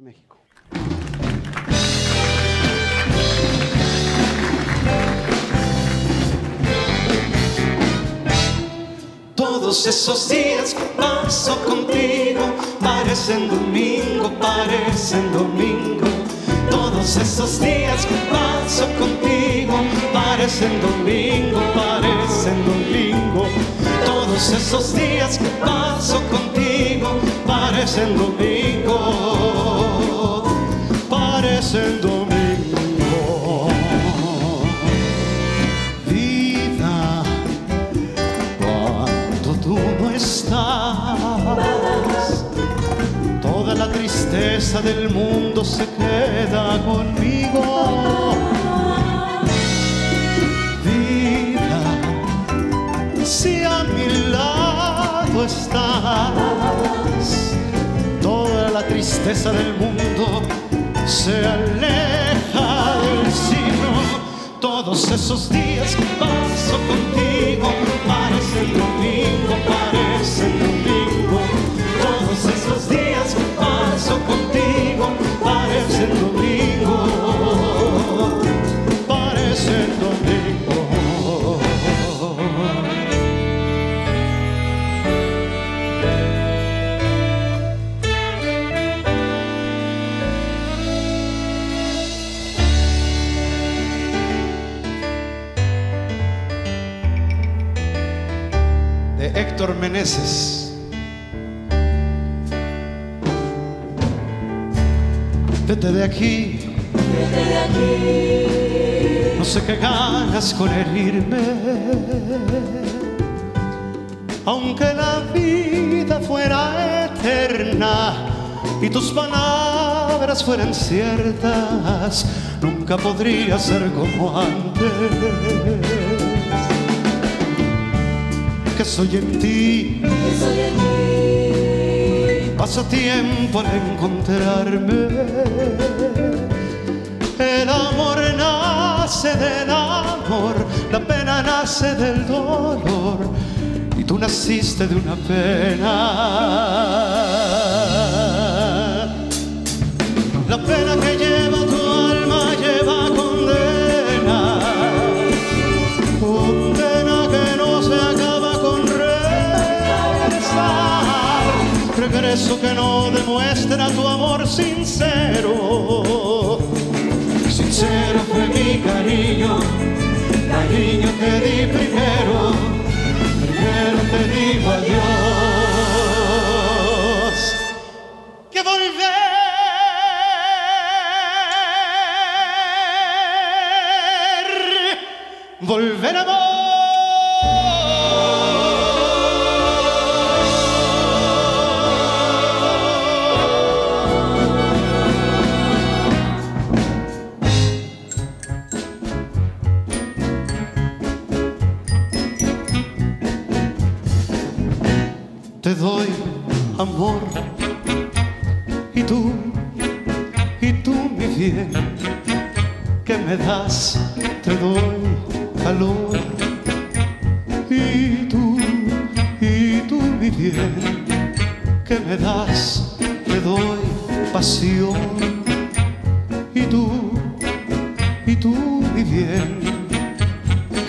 México. Todos esos días que paso contigo parecen domingo, parecen domingo. Todos esos días que paso contigo parecen domingo, parecen domingo. Todos esos días que paso contigo parecen domingo, parecen domingo. Vida, cuando tú no estás, toda la tristeza del mundo se queda conmigo. Vida, si a mi lado estás, toda la tristeza del mundo se aleja del sino. Todos esos días que paso contigo parecen domingo, parecen domingo. Vete de aquí, no sé qué ganas con herirme. Aunque la vida fuera eterna y tus palabras fueran ciertas, nunca podría ser como antes que soy en ti. Paso tiempo al encontrarme. El amor nace del amor, la pena nace del dolor. Y tú naciste de una pena. La pena que lleva que no demuestra tu amor sincero. Sincero fue mi cariño, cariño te di primero. Primero te digo adiós. Que volver volver Te doy amor. Y tú, y tú mi bien, que me das, te doy calor. Y tú, y tú mi bien, que me das, te doy pasión. Y tú, y tú mi bien,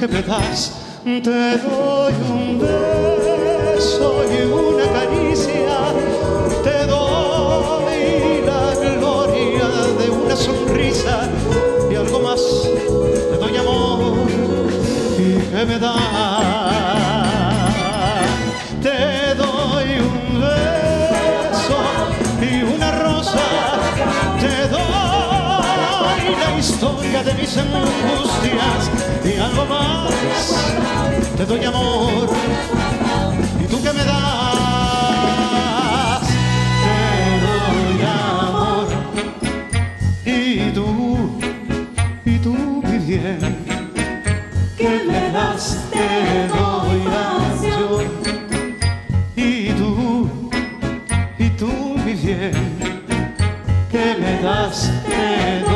que me das, te doy un beso me da. Te doy un beso y una rosa, te doy la historia de mis angustias y algo más, te doy amor y tú que me das, te doy amor. Y tú, y tú bien, que me das, te doy canción y tú, y tú bien, que me das, te doy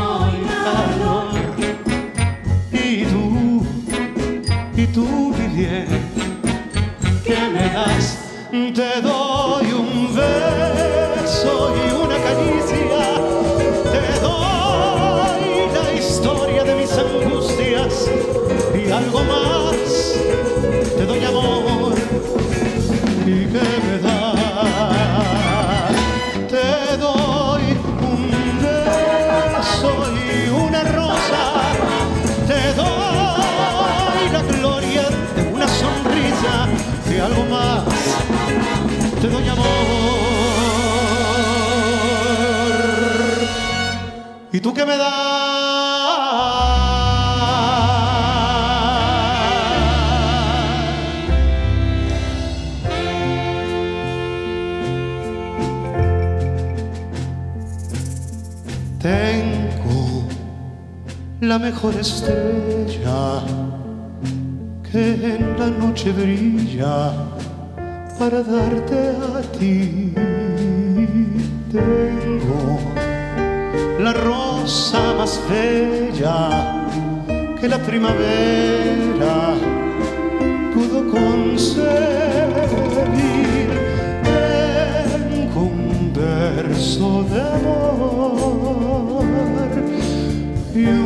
y que me das. Te doy un beso y una rosa, te doy la gloria de una sonrisa y algo más, te doy amor. ¿Y tú qué me das? La mejor estrella que en la noche brilla para darte a ti. Tengo la rosa más bella que la primavera pudo concebir. Tengo un verso de amor y un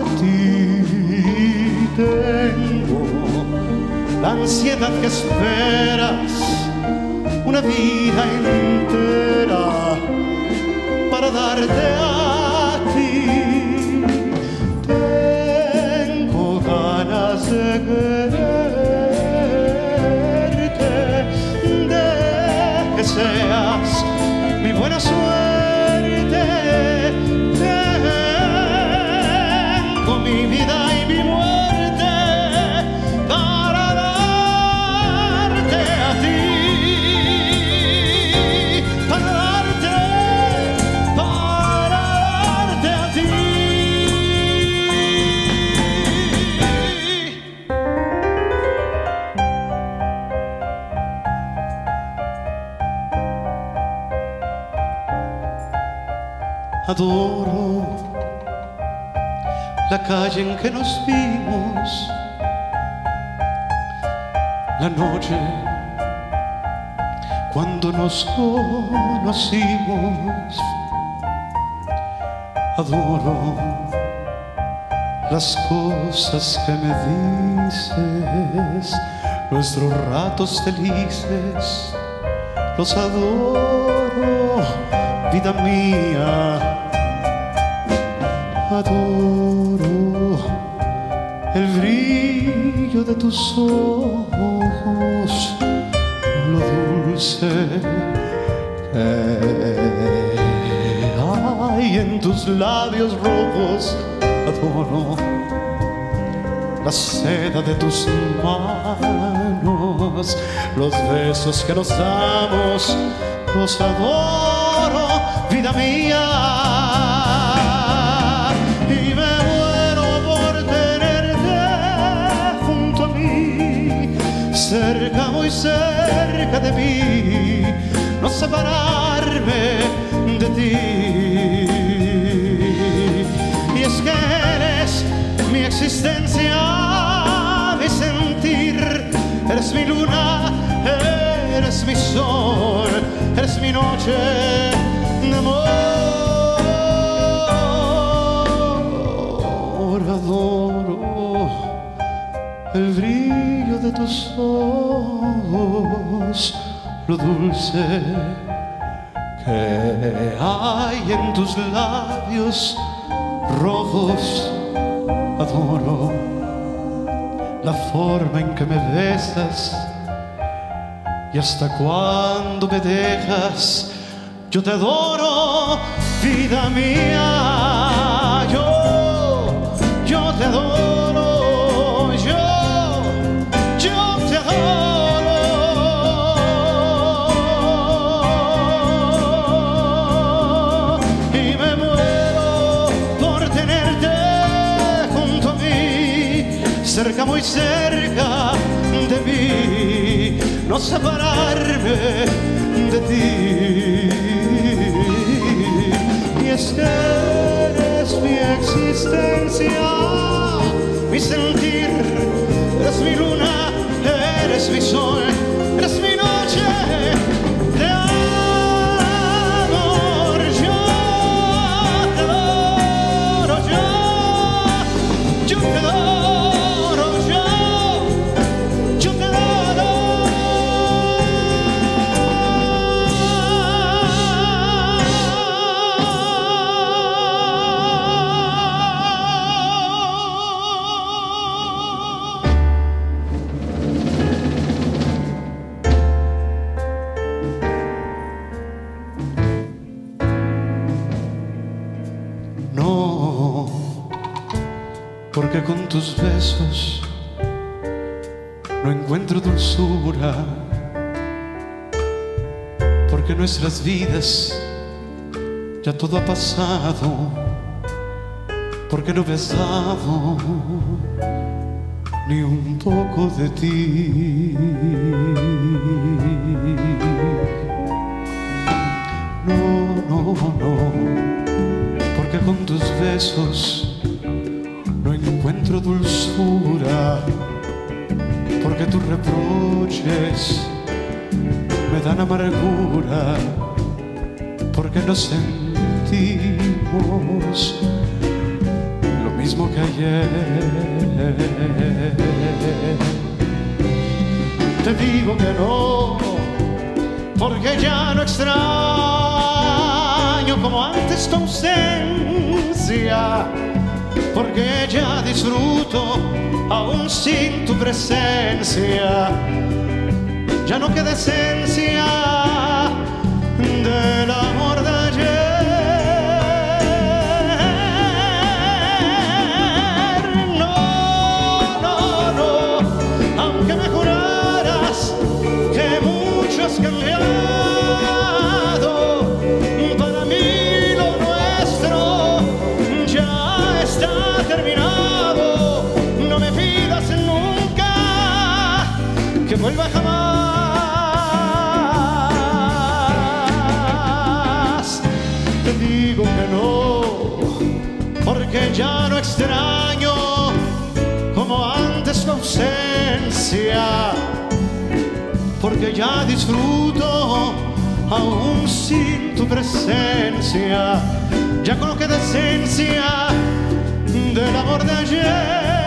la ansiedad que esperas, Adoro. La calle en que nos vimos, la noche cuando nos conocimos. Adoro las cosas que me dices, nuestros ratos felices, los adoro, vida mía adoro el brillo de tus ojos, lo dulce que hay en tus labios rojos, adoro la seda de tus manos, los besos que nos damos, los adoro, vida mía. Cerca, de mí, no separarme de ti. Y es que eres mi existencia, mi sentir, eres mi luna, eres mi sol, eres mi noche tus ojos, lo dulce que hay en tus labios rojos. Adoro la forma en que me besas y hasta cuando me dejas. Yo te adoro, vida mía. Yo, yo te adoro. Cerca, muy cerca de mí, no separarme de ti. Y es que eres mi existencia, mi sentir, eres mi luna, eres mi sol, tus besos no encuentro dulzura, porque nuestras vidas ya todo ha pasado, porque no he besado ni un poco de ti. No, no, no, porque con tus besos dulzura, porque tus reproches me dan amargura, porque nos sentimos lo mismo que ayer. Te digo que no, porque ya no extraño como antes tu ausencia, porque ya disfruto aún sin tu presencia, ya no queda esencia vuelva jamás. Te digo que no, porque ya no extraño como antes tu ausencia porque ya disfruto aún sin tu presencia, ya con lo que de esencia del amor de ayer.